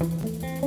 Oh,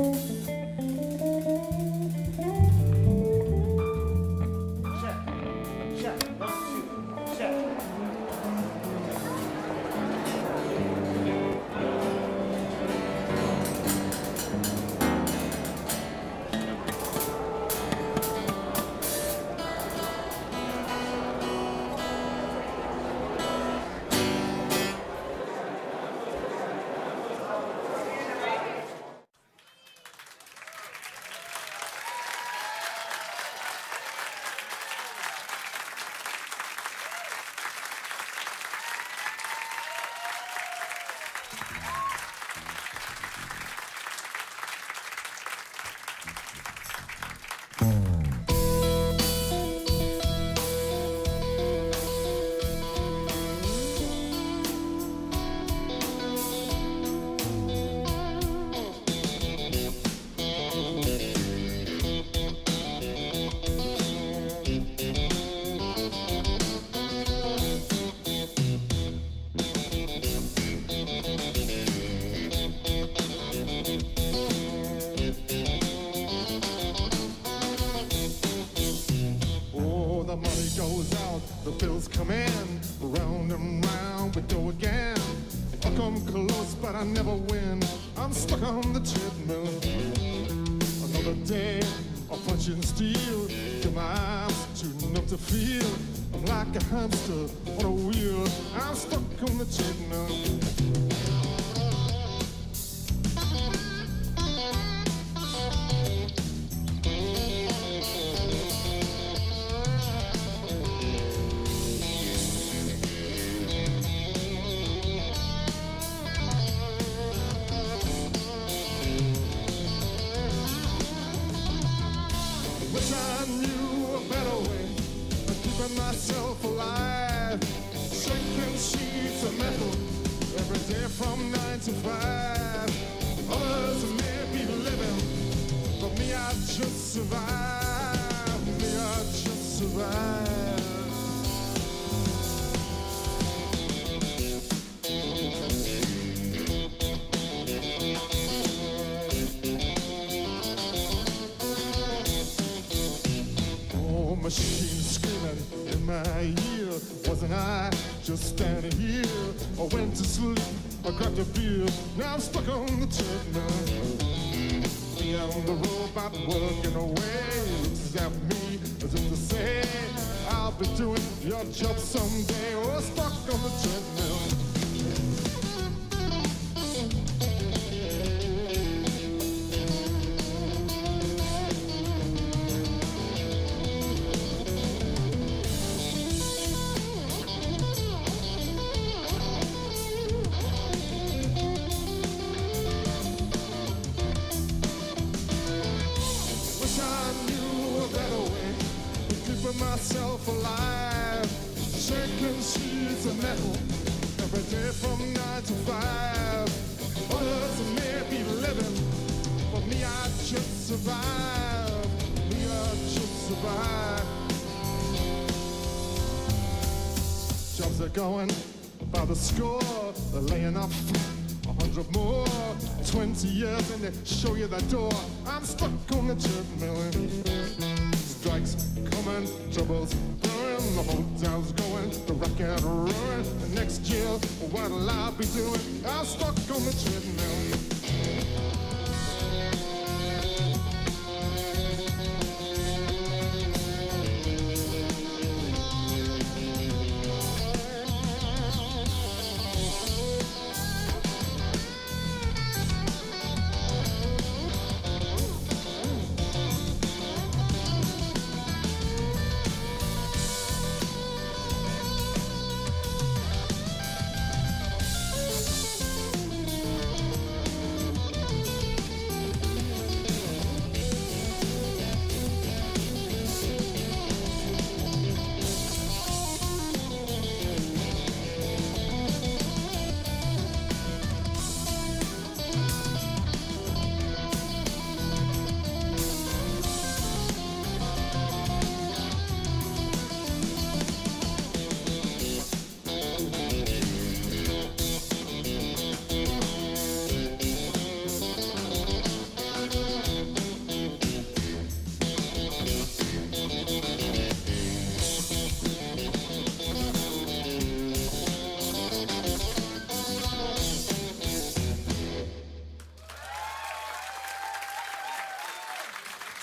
Get my arms too numb to feel. I'm like a hamster on a wheel. I'm stuck on the treadmill. Every day from nine to five. Others may be living, but me, I just survive. Me, I just survive. Jobs are going by the score, they're laying off a hundred more. Twenty years and they show you the door. I'm stuck on the treadmill. Strikes coming, troubles the town's going to wreck and. Next year, what'll I be doing? I'm stuck on the treadmill.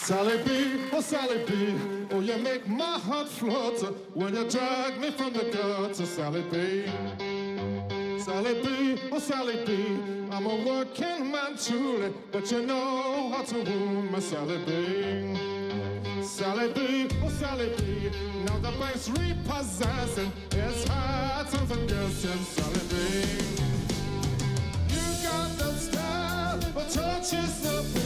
Sally B, oh Sally B, oh you make my heart float when you drag me from the gutter, Sally B. Sally B, oh Sally B, I'm a working man truly, but you know how to woo me, Sally B. Sally B, oh Sally B, now the bank's repossessing, it's hard to forget Sally B. You got the style, but touches the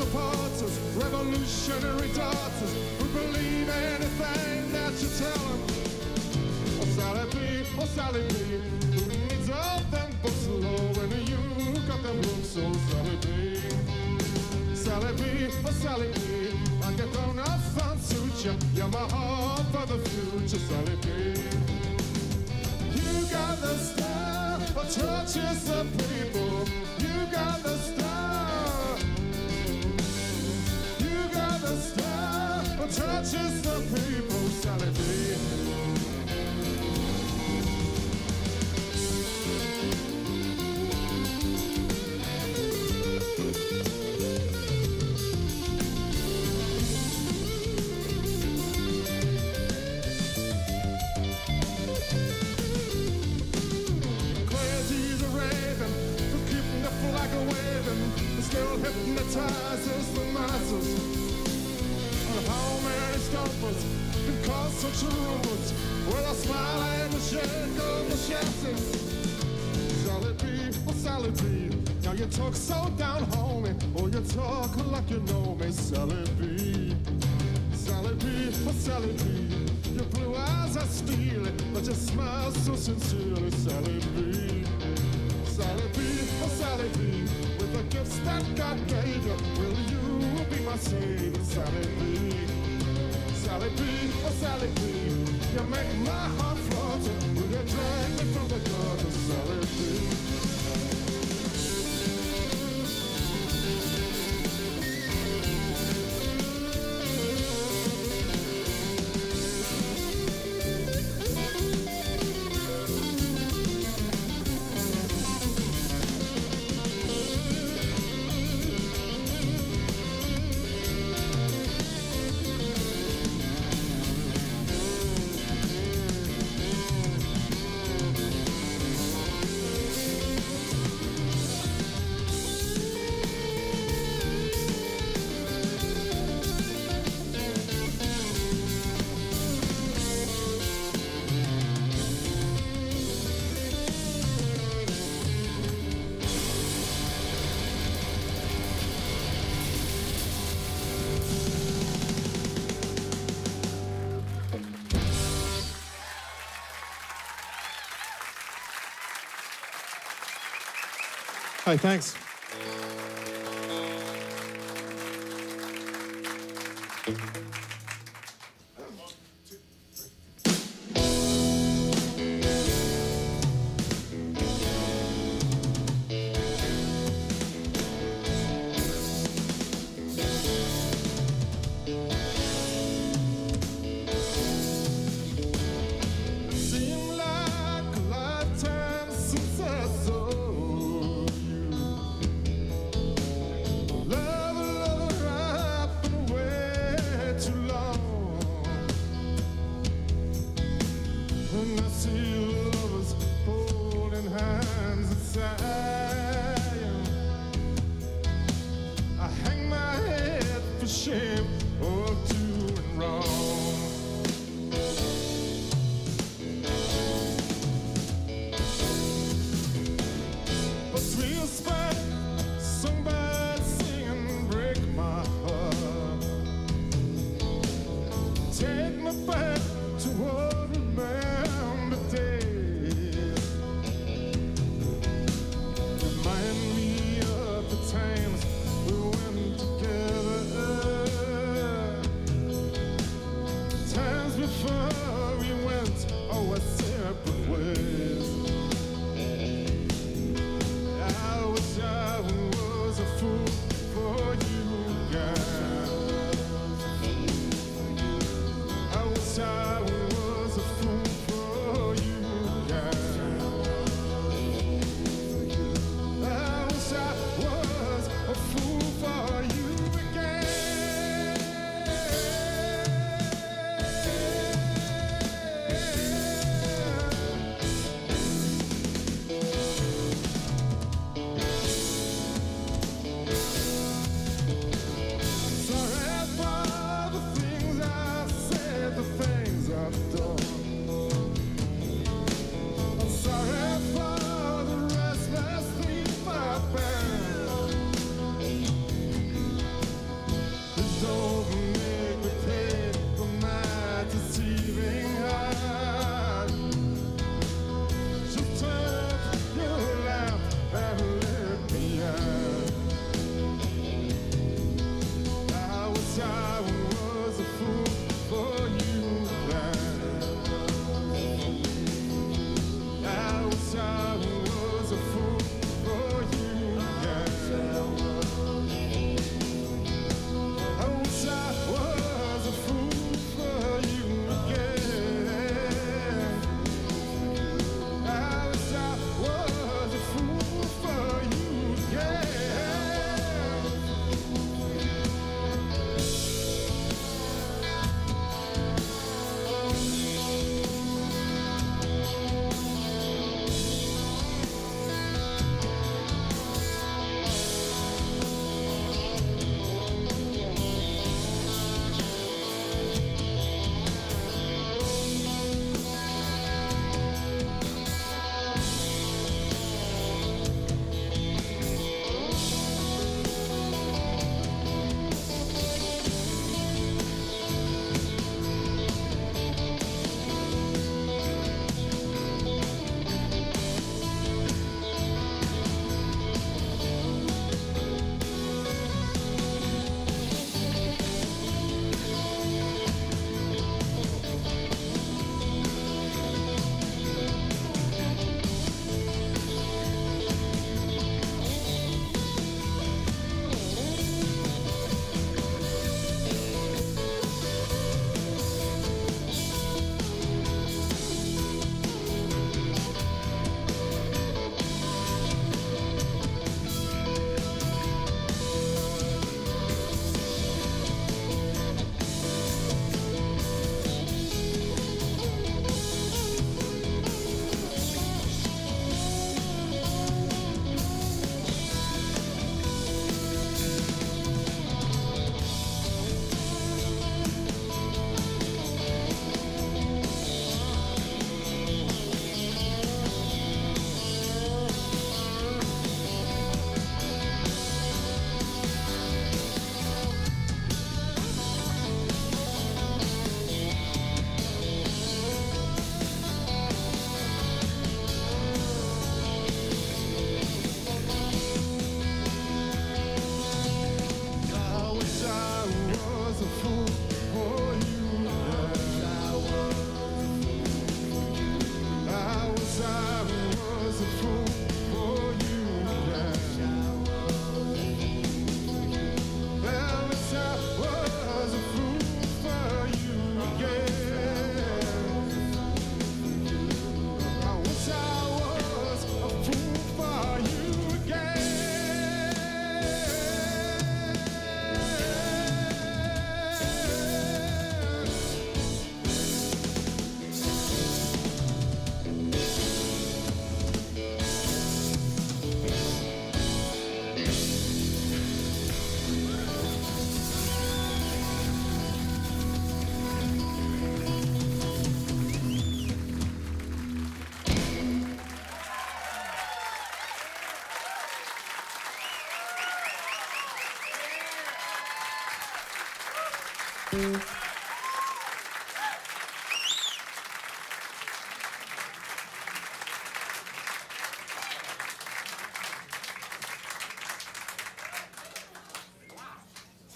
supporters, revolutionary daughters, who believe anything that you tell them. Oh, Sally B, oh, Sally B, who needs all them books low when you got them books, oh, Sally B. Sally B, oh, Sally B, I get thrown up on suit you. You're my heart for the future, Sally B. You got the style touches the people. You got the star. Touches the people. Sally B. still hypnotizes the masses. Scalpers can cause such rumors with a smile and a shake of the chassis? Sally B, oh Sally B, now you talk so down homie, or you talk like you know me, Sally B. Sally B, oh Sally B, your blue eyes are steely, but your smile so sincerely, Sally B. Sally B, oh Sally B With the gifts that God gave you. Will you be my savior, Sally B? Sally B, oh Sally B, you make my heart Hi, thanks.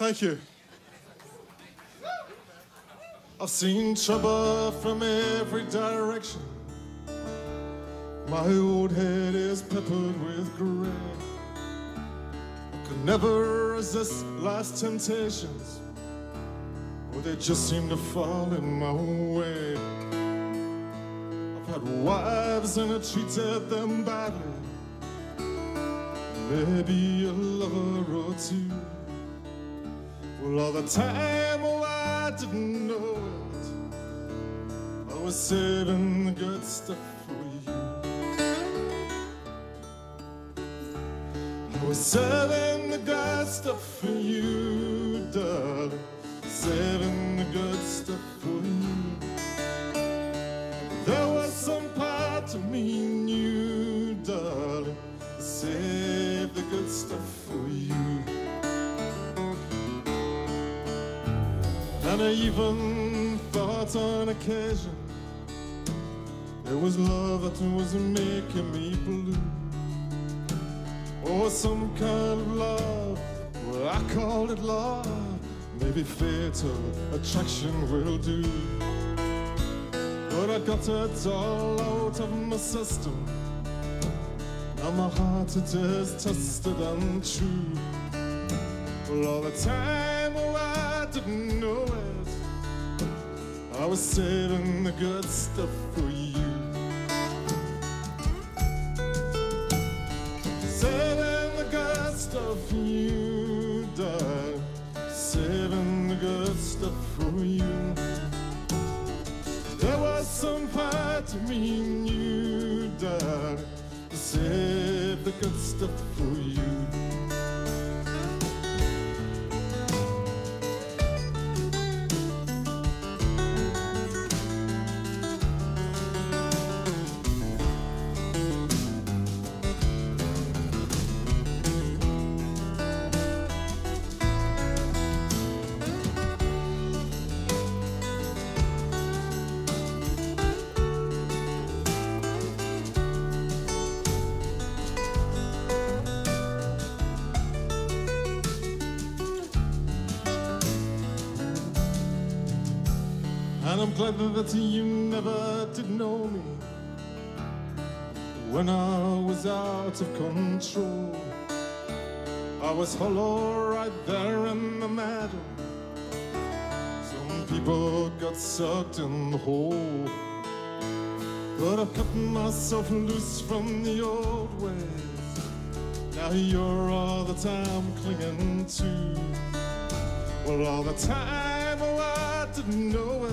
Thank you. I've seen trouble from every direction. My old head is peppered with gray. I could never resist life's temptations. Oh, they just seem to fall in my way. I've had wives and I treated them badly. Maybe a lover or two. Well, all the time, oh, I didn't know it. I was saving the good stuff for you. I was saving the good stuff for you, darling. Saving the good stuff for you. Even thought on occasion it was love that was making me blue. Or some kind of love, well, I called it love. Maybe fatal attraction will do. But I got it all out of my system. Now my heart it is tested and true. Well, all the time, was saving the good stuff for you. Saving the good stuff for you, darling. Saving the good stuff for you. There was some part of me you, darling. Save the good stuff I'm glad that you never did know me when I was out of control. I was hollow right there in the middle. Some people got sucked in the hole. But I've cut myself loose from the old ways. Now you're all the I'm clinging to. Well, all the time, oh, I didn't know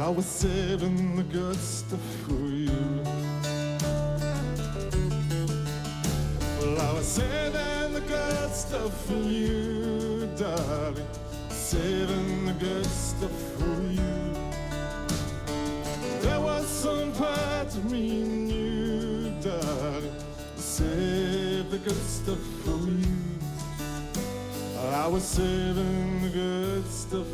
I was saving the good stuff for you. Well, I was saving the good stuff for you, darling. Saving the good stuff for you. There was some part of me you, darling. Save the good stuff for you. I was saving the good stuff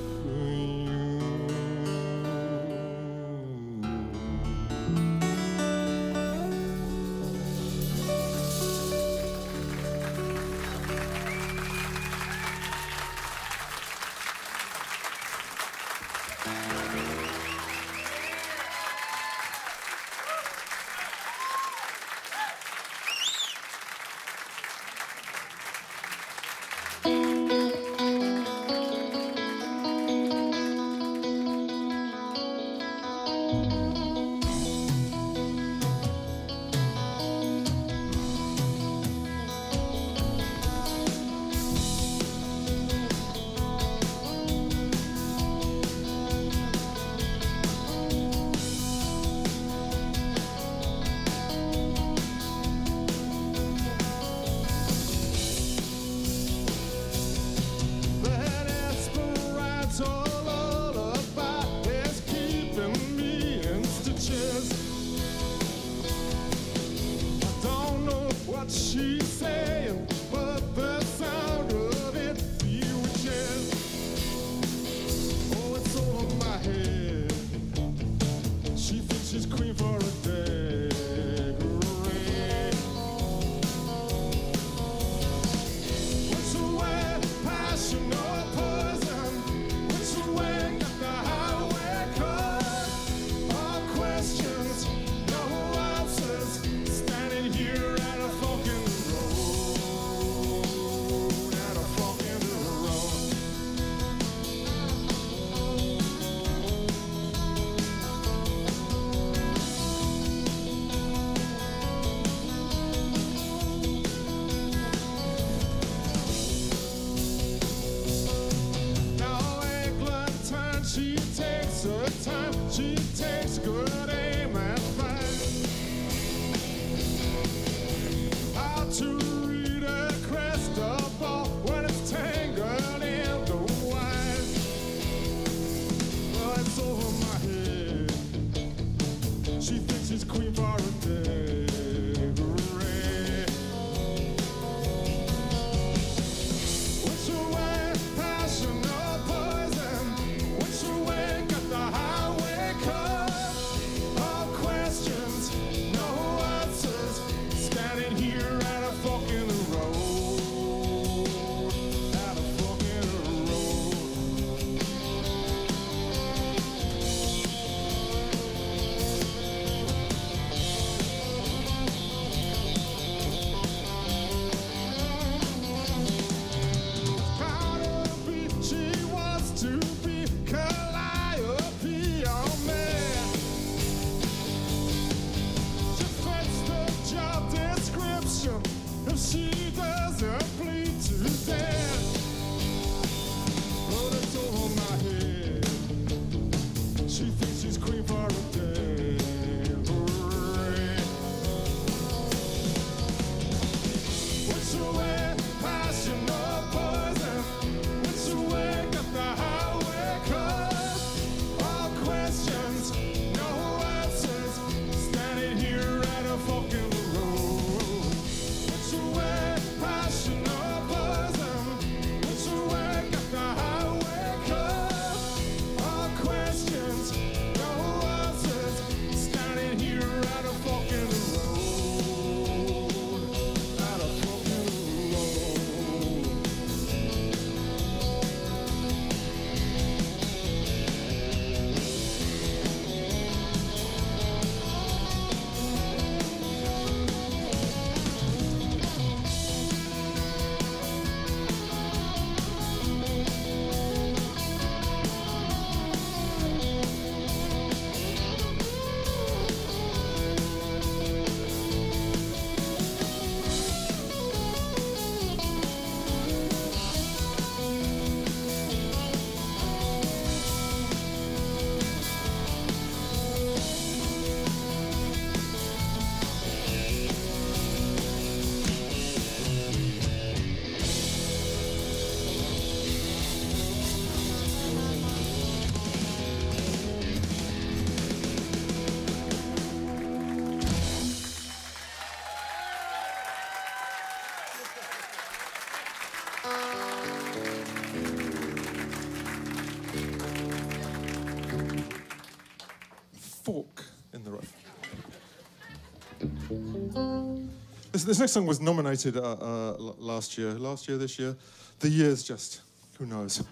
this, next song was nominated uh, uh, last year, last year, this year. The year's just, who knows.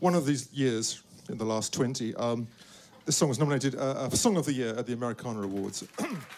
One of these years in the last 20, um, this song was nominated uh, uh for Song of the Year at the Americana Awards.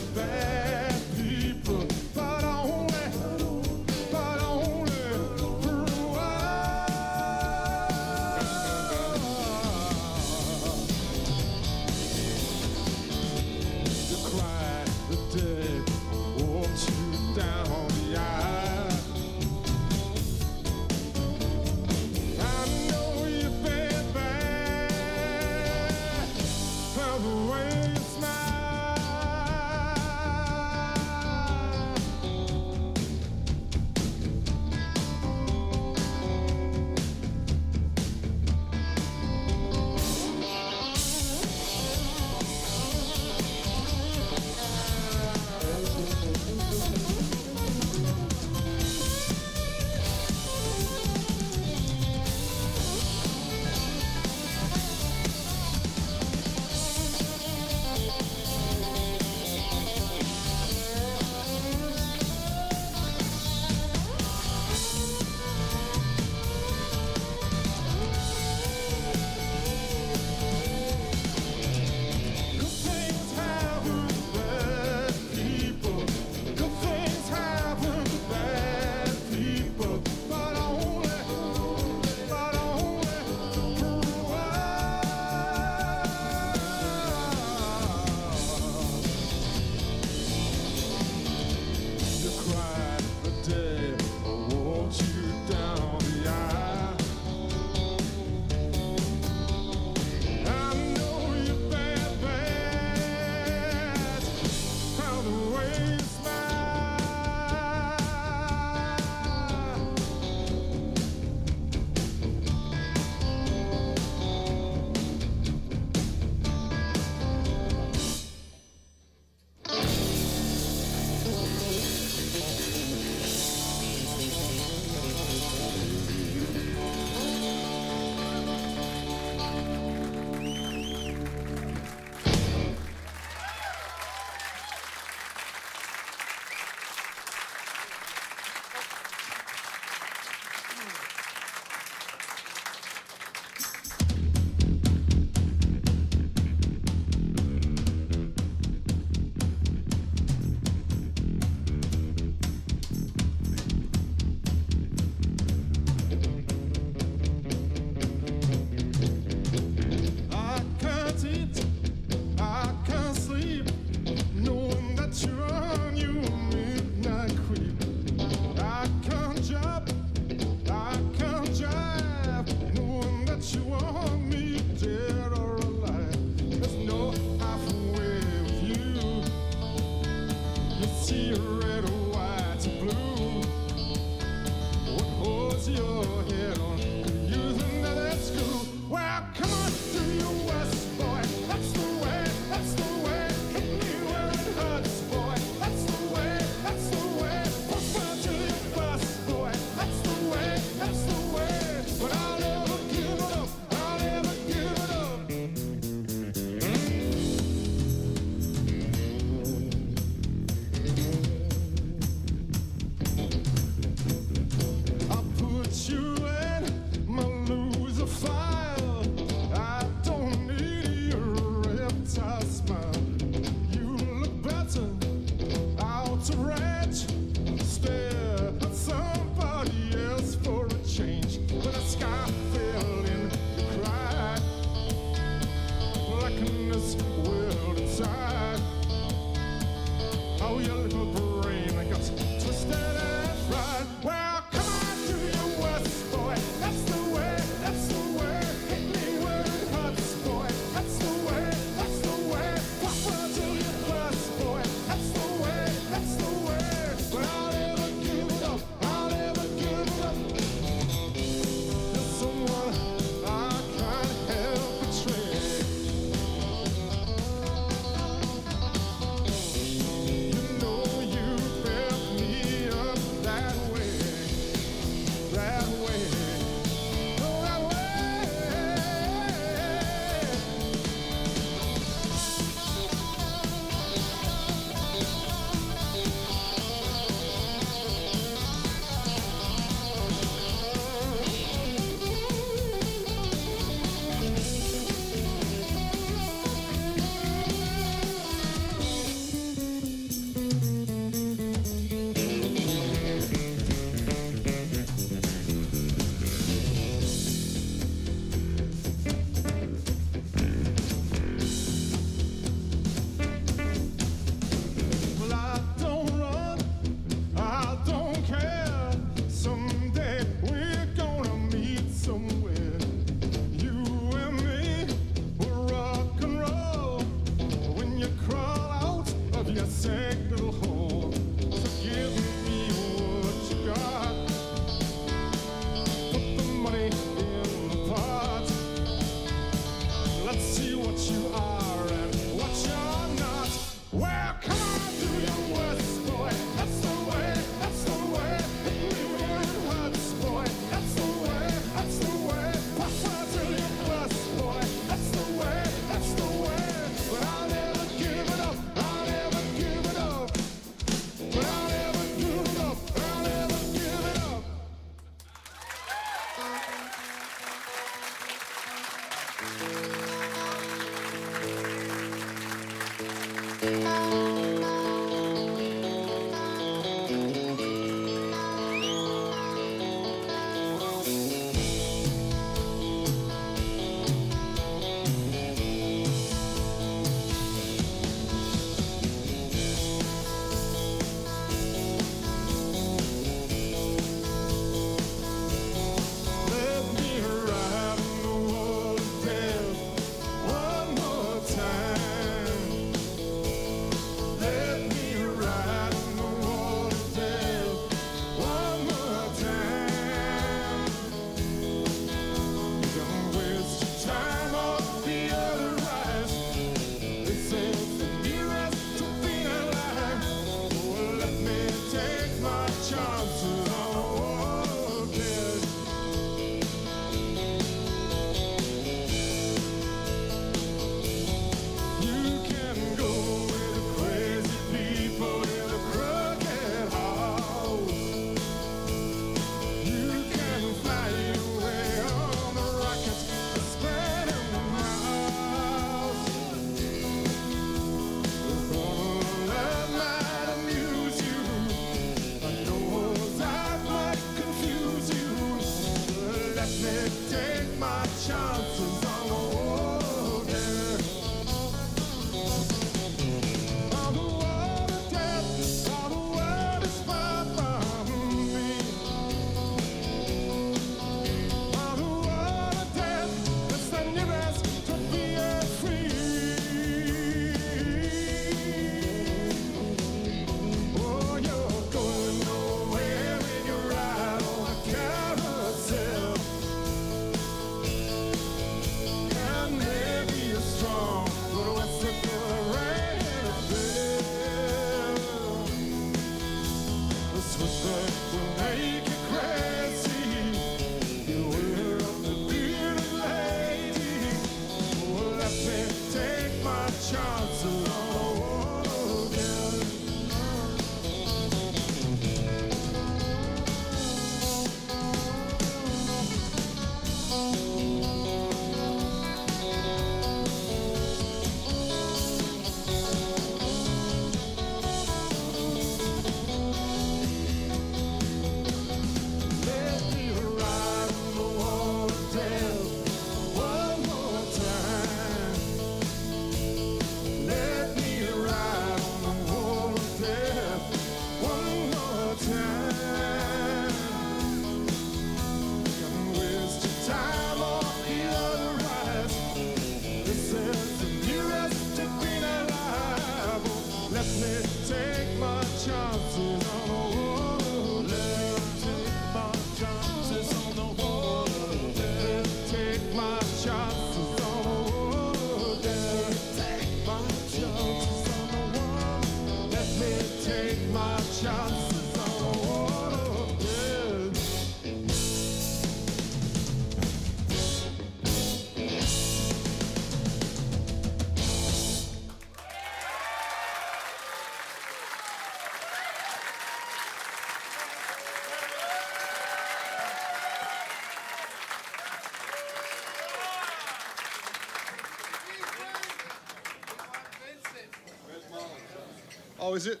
is it?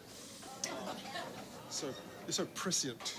So, you're so prescient.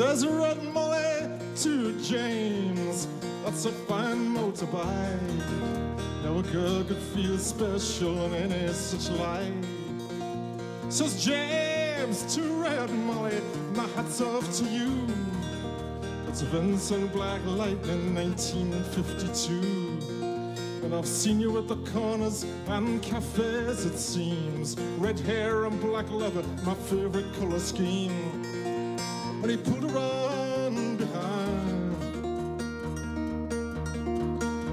Says Red Molly to James, that's a fine motorbike. Now a girl could feel special in any such light. Says James to Red Molly, my hat's off to you. It's Vincent Black Lightning 1952. And I've seen you at the corners and cafes, it seems. Red hair and black leather, my favorite color scheme and he pulled around behind.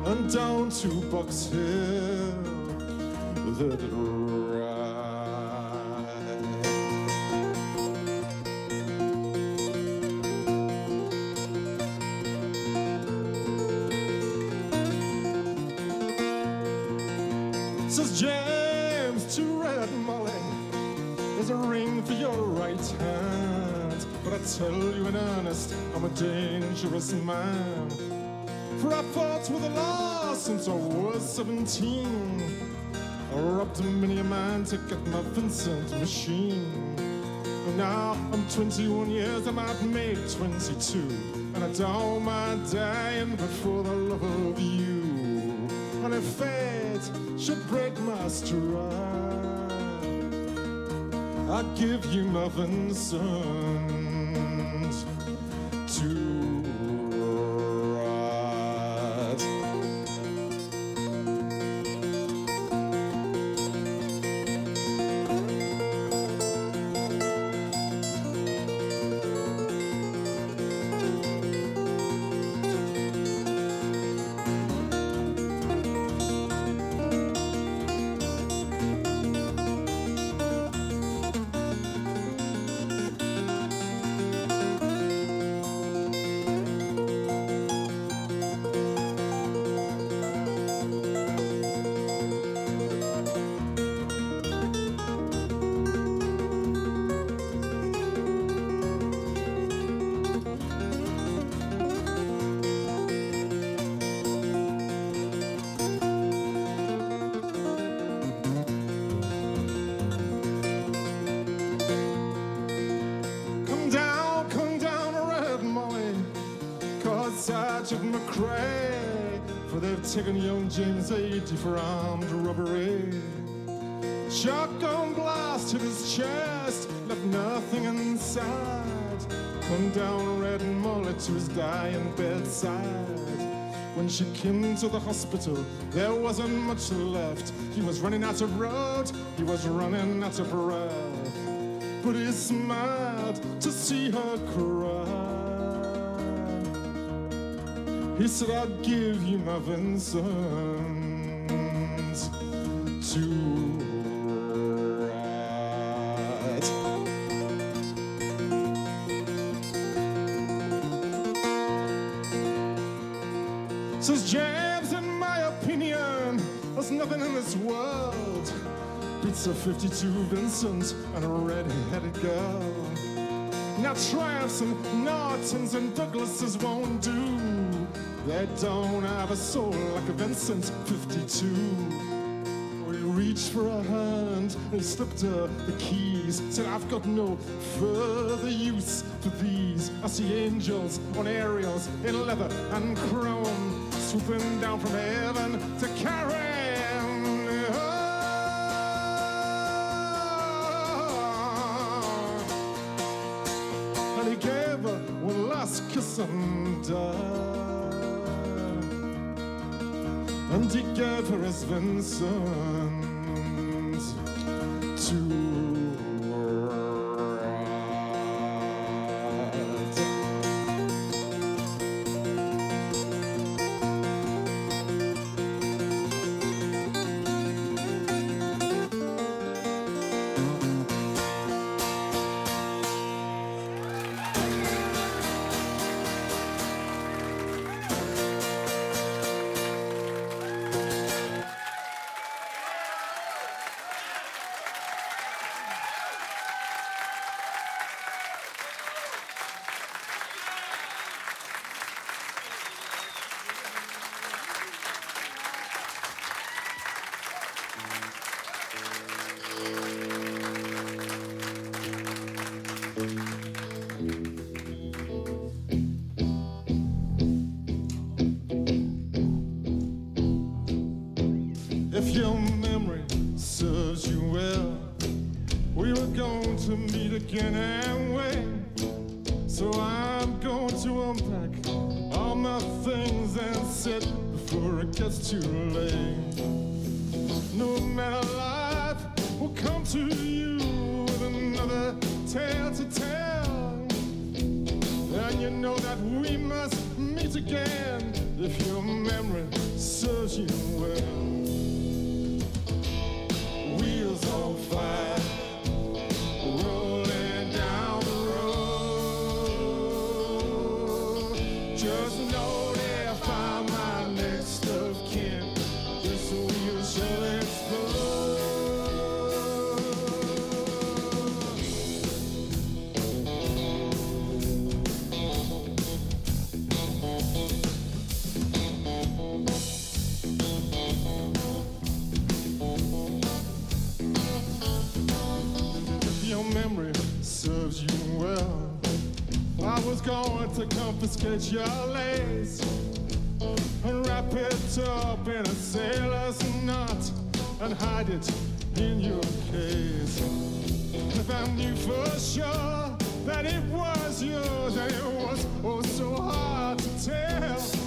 And down to Box Hill it dangerous man. For I fought with the law since I was 17. I robbed many a man to get my Vincent machine. And now I'm 21 years, I might make 22. And I don't mind dying before the love of you. And if fate should break my stride, I give you my Vincent Taken young James Adie for armed robbery. Shotgun blast hit his chest, left nothing inside. Come down, Red and Molly, to his dying bedside. When she came to the hospital, there wasn't much left. He was running out of road, he was running out of breath. But he smiled to see her cry. He said, I'll give you my Vincent to ride. Says James, in my opinion, there's nothing in this world beats a 52 Vincent and a red-headed girl. Now Triumphs and Nortons and Douglases won't do. They don't have a soul like a Vincent 52. We reached for a hand and slipped her the keys. Said, I've got no further use for these. I see angels on Ariels in leather and chrome, swooping down from heaven to carry gave her If your memory serves you well, we were going to meet again anyway. So I'm going to unpack all my things and sit before it gets too late. No matter life will come to you with another tale to tell. And you know that we must meet again if your memory serves you well. On fire, to confiscate your lace and wrap it up in a sailor's knot and hide it in your case. If I knew for sure that it was yours and it was oh so hard to tell,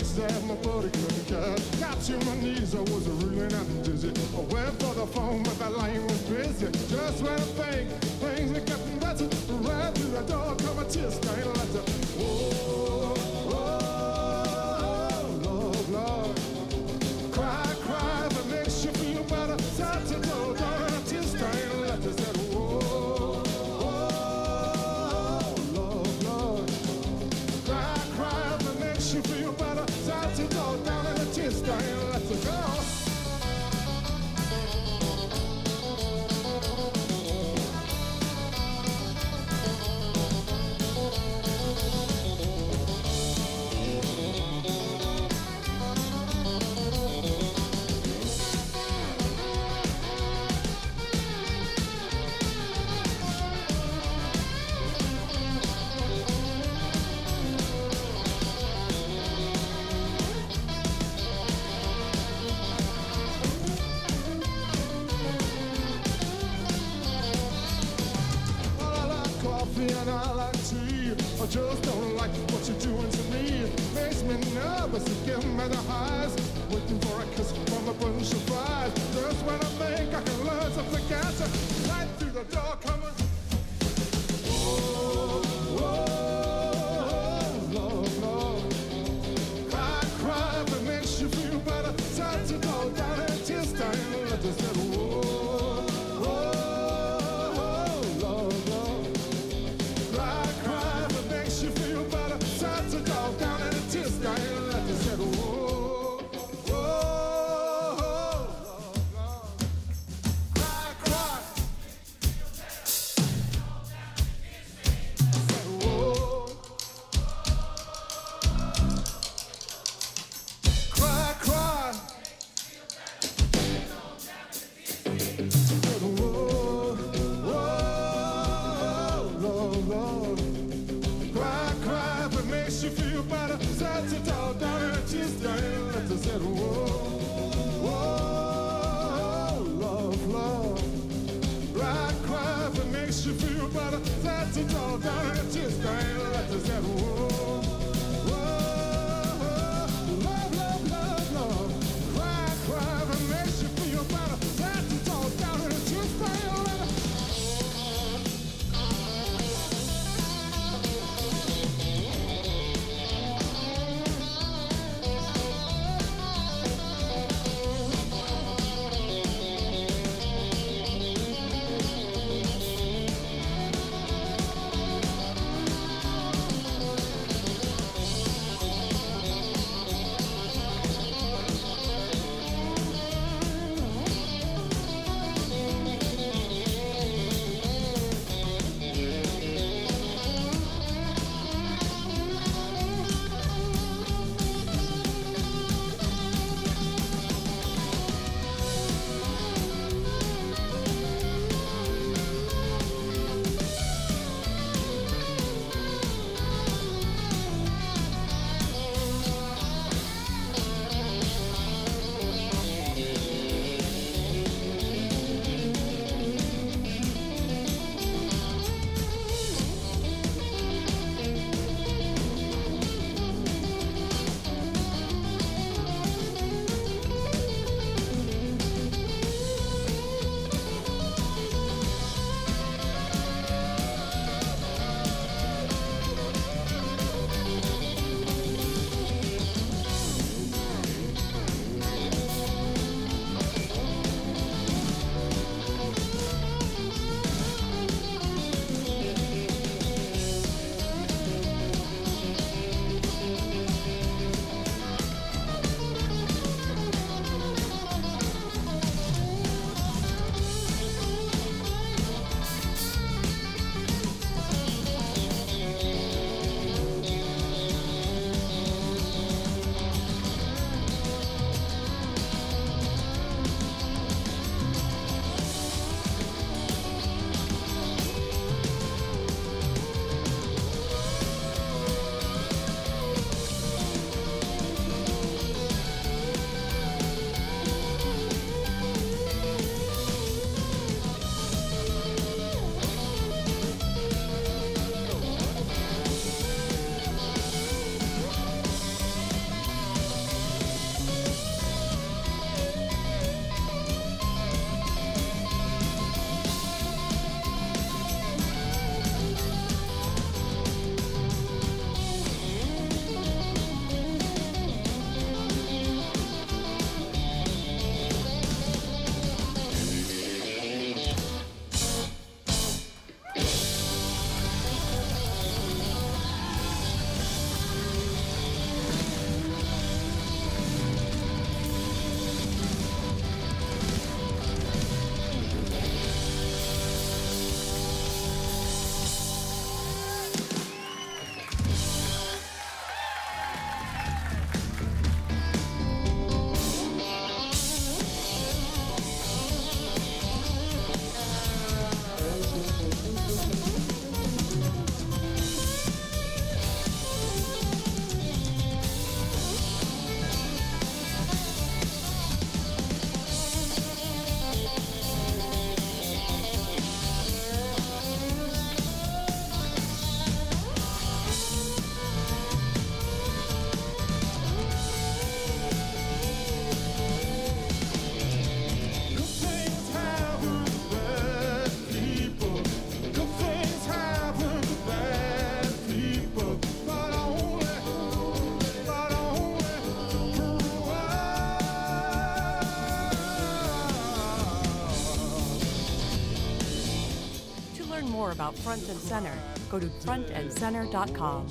legs that nobody could catch. Got to my knees, I was reeling and dizzy. I went for the phone, but the line was busy. Just when I think things were getting better, right through the door, come a tear stain come at the highs Waiting for a kiss from a bunch of flies. Just when I think I can learn something catch Right through the dark more about Front and Center, go to frontandcenter.com.